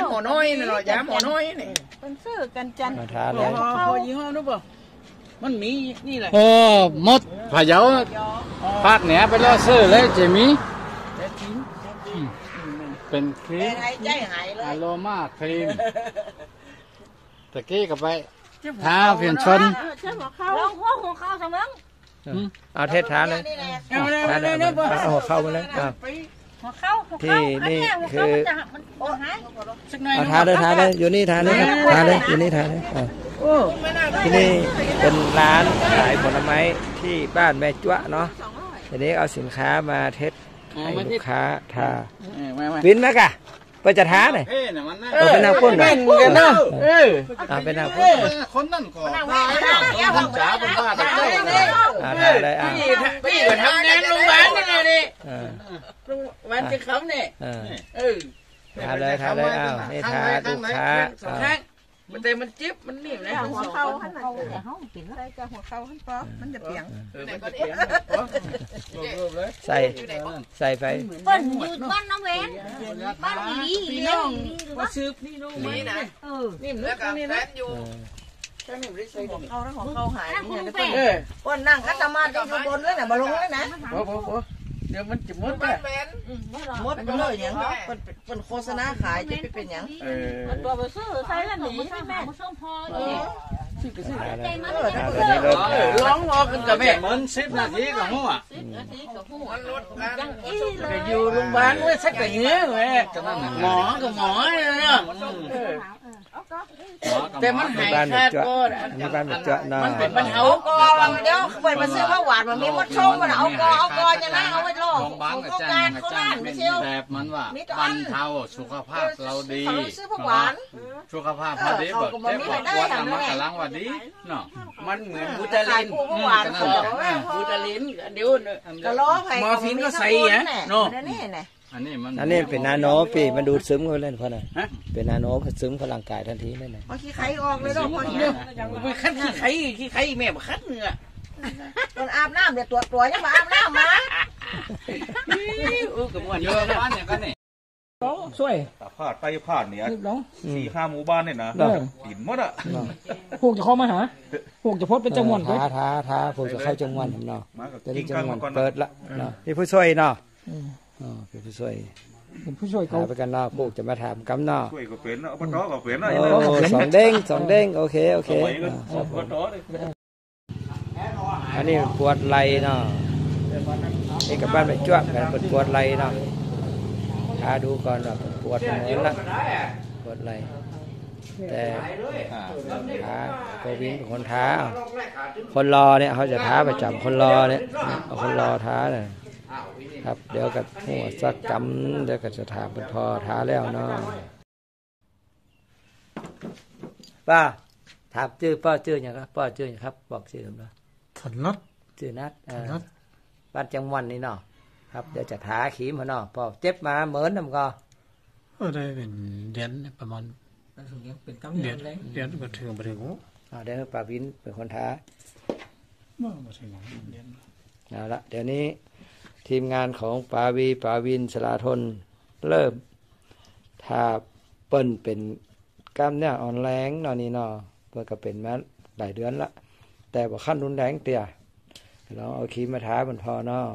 านหมอน้อยน่ะเนาะยาหมอน้อยนี่มันซื้อกันจันมาท้าพแล้วอพอยี่ห้อนู้นป่ะมันมีนี่แหละโอ้หมดพะเยาภาคเหนือไปแล้วซื้อเลยเจมี่แต่จริงเป็นครีมหายใจหายเลยอะโรมาครีมตะกี้ก็ไปท้าเพียนชนเชื่อหัวเขาลองหัวหัวเข้าสมองเอาเทศท้าเลยนี่แหละเอาเลยท้าเอาเลเลยยนะป่ะเอาเข้ามาเลยเอาไป หัวเข้าหัวที่เข้านี่หัวคืเข้าอมันจะมันโอ้หายสักหน่อยเอาท้าเลยท้าเลยอยู่นี่ท้าเลยครับท้าเลยอยู่นี่ท้าเลยเอาโอ้ที่นี่เป็นร้านขายผลไม้ที่บ้านแม่จ้วเนาะทีนี้เอาสินค้ามาเทสให้ลูกค้าทามามาวินมากะ ไปจะท้าหน่อยเฮ้น่ะมันน่ะเออเป็นนางพ่นเหรอ แม่นกันเนาะเอออ่าเป็นนางเอพ่นอคนนั่นก่อนต้องจ๋าเป็นบ้าตะเจ้าอ่าท้าเลยอ่าพี่พี่ก็ทำงานโรงพยาบาลนี่เลยนี่เออโรงพยาบาลจะคำเนี่ยเออเออทาเลยทาเลยอ้าวนี่ทาลูกค้าสองอ่าครั้งมัน แต่มันจิ๊บมันนิ่มนะหัวเขาหันเข้าแต่ห้องปิดใส่กับหัวเขาหันปอมันจะเปียงเออมันจะเปลี่ยนรวบๆเลยใส่ใส่ไปเปิ้นอยู่บ้านน้ำเวนบ้านอีหลีอีพี่เล่น้องอีหลีหรือมาว่าซื้อพี่น้องมานะเออนิ่มแล้วกันนี่นะเออถ้านิ่มได้ใส่ดีเขาแล้วหัวเขาหายนั่นคุเนี่ยณเดี๋ยวแฟเพิ่นเออคนนั่งกัตมาจะอยู่บนเลยน่ะมาลงเลยนะพอพอพอเดี๋ยวมันจะมดไป มดไปเลยอย่างเป็นเป็นโฆษณาขายจะไปเป็นอย่างเออตัวไปซื้อใส่แล้วหนูไม่ใช่แม่มาส่งพอเองทาเลใจยมันเออเถ้าตอนนี้รถเออร้องรอกันกับแม่เหมือนสิบนาทีกับหัวยังอีเลก็ยอยู่โรงพยาบาลไว้สักแต่เงี้ยแม่หมอกับหมอเนี่ยนะเออ แต่มันหายบ้านแม่ขาดจ้วก็อันนี้บ้านแม่จ้วเนาะมันเป็นปัญหาเอากอเดี๋ยวเปิดมาซื้อมาหวานมันมีมดชงมันเอากอเอากออย่างนั้นเอาไว้ล่อโรงพยาบาลเขาก็ต้องจ้าการงเขาจ้าล้างงไม่เป็นเชียวแบบมันว่ามีแต่อับรนรเทาสุขภาพเราดีเขาซื้อผักหวานสุขภาพเราดีแบบเจ็บปวดปวดอะมันกำลังว่าดีเนาะมันเหมือนบูตาลินผักหวานเขาบอกว่าบูตาลินเดี๋ยวกะล้อไผ่มอร์ฟีนก็ใส่ฮะเนาะนี่นี่ อันนี้มันอันนี้เป็นนาโนปีมันดูดซึมเข้าไปเล่นเพราะน่ะฮะเป็นนาโนซึมเข้าร่างกายทันทีนั่นน่ะพอขี้ไข่ออกเลยดอกพอเดี๋เนี้ยวยไปคัดขี้ไข่ขี้ไข่แม่มาคัดเนื้อมันอาบน้ำเดี๋ยวตัวตัวยังมาอาบน้ำมาเออกับมันเยเยอะอะนะบ้านเนี่ยก็นี่ช่วยพาดไปพาดเนี่ยรีบร้องสี่ห้าหมู่บ้านเนี่ยนะเออหินหมดอะพวกจะเข้ามาหาพวกจะพดเป็นจังหวัดเลยท้าท้าท้าผมจะเข้าจังหวัดผมเนาะมากับจะกิได้นจักันงหวัมาดก่อนเปิดละเนาะพี่ผู้ช่วยเนาะ อ๋อพี่ผู้ช่วยเป็นผู้ช่วยหาเขาไปกันเนาะพวกจะมาถามกำเนาะช่วยก็เป็นนะอบตก็เป็นนะโอ้สองเด้งสองเด้งโอเคโอเคสมัยก็อ่าครับอบผมตเลยอันนี้ปวดไหล่เนาะนี่กับบ้านไปจ้วงกันปวดไหล่เนาะท้าดูก่อนว่าปวดเหมือนละปวดไหล่แต่ท้าโควินเป็นคนท้าคนรอเนี่ยเขาจะท้าประจำคนรอเนี่ยเอาคนรอท้าเนี่ย ครับ เดี๋ยวกับหัวสักกำเดี๋ยวก็จะถามเป็นพอท้าแล้วเนาะป้าถามชื่อป้าชื่ออย่างครับป้าชื่ออย่างครับ บอกชื่อผมนะถนนัดชื่อนัดเอ่อนัดบ้านจังหวันนี่เนาะครับเดี๋ยวจะท้าขีมเขาเนาะพอเจ็บมาเหมือนนำก็ก็ได้เป็นเดือนประมาณเดือนเดือนมาถึงมาถึงโอ้อ่าเดี๋ยวป้าวินเป็นคนท้ามาถึงเดือนเอาละเดี๋ยวนี้ ทีมงานของปาวีปาวินสลาทน เริ่มถ้าเปิ้นเป็นกล้ามเนื้ออ่อนแรงเนอนนี่เนอเปิ้นก็เป็นมาหลายเดือนละแต่ว่าขั้นรุนแรงเตี่ยลองเอาครีมมาทาบนพอเนาะ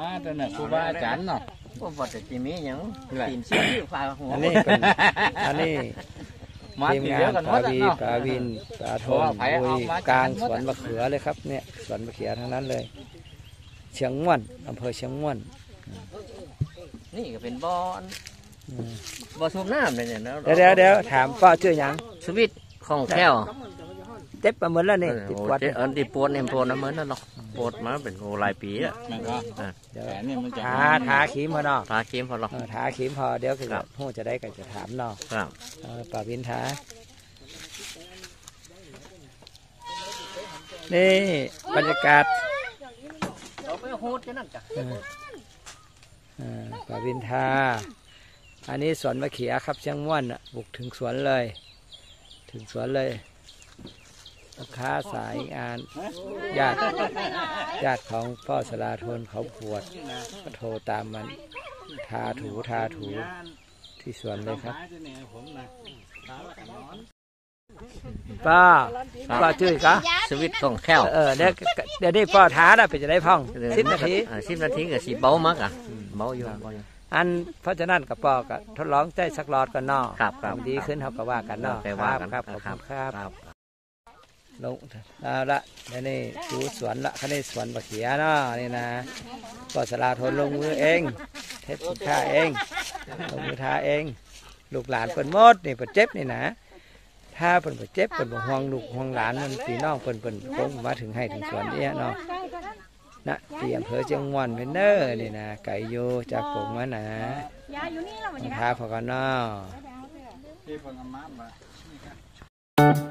อ่าแต่เนี่ยครูบาอาจารย์เนาะก็บ่ได้สิมีหยังตีนซี่ฟ้าหัวอันนี้เป็นอันนี้มา ทีมทีงาเดียวนกันหมปาดอะวีเนาะปาวินปาทเพราะนว่าไผเอาบุยมากลางจากสวนหมดอะมะเขือเลยครับเนี่ยสวนมะเขือทั้งนั้นเลย เชียงม่วนอำเภอเชียงม่วนนี่ก็เป็นบ่ออืมบ่อสูบน้ำเลยเนี่ยนะเดี๋ยวเดี๋ยวเดี๋ยวถามป้าชื่อหยังสวิตของแก้ว เจ็บมาเหมือนแล้วนี่เออติดโอ้ปวดเจ๊เอินที่ปวดเนี่ยปวดน้ำเหมือนนั่นเนาะปวดมาเป็นโอ้หลายปีแล้วแม่นบ่เดี๋ยวแขนเนี่ยมันจะทาทาครีมพอเนาะทาครีมพอหรอกเออทาครีมพอเดี๋ยวคือครับหูจะได้ก็จะถามเนาะครับเออปาวินทานี่บรรยากาศเราไปโหดกันนั่นจ้ะอ่าปาวินทาอันนี้สวนมะเขือครับเชียงม่วนน่ะบุกถึงสวนเลย ถึงสวนเลย ลูกค้าสายงานญาติญาติของพ่อสลาทนเขาปวดก็โทรตามมัน ทาถูทาถูที่สวนเลยครับป้าป้าชื่อก็สวิตของแก้วเออเดี๋ยวเดี๋ยวนี้ป้าท้าได้ไปจะได้พ่องสิบนาทีอ่สิบนาทีก็สิเบามากอะเบาอยู่เบาอยู่อันเพราะฉะนั้นกับป้อก็ทดลองใจสักหลอดก่อนเนาะครับครับดีขึ้นเขาก็ว่ากันเนาะไปว่ากันครับขอบคุณครับครับ ลงเอาละเดี๋ยวนี้ดูสวนละคันนี้สวนบะเขียเนาะนี่นะป้าสลาทนลงมือเองเทศสินค้าเองลงมือทาเอง ลูกหลานเปิ่นมดนี่เปิ่นเจ็บนี่นะ ถ้าเปิ่นบ่เจ็บเปิ่นบ่ห่วงลูกห่วงหลานมันพี่น้องเปิ่นเปิ่นคงมาถึงให้ถึงสวนเนี่ยเนาะนะที่อำเภอเชียงม่วนเป็นเด้อนี่นะไก่โยจากผมมานะยาอยู่นี่แล้วมันมาจะทาพอกันเนาะ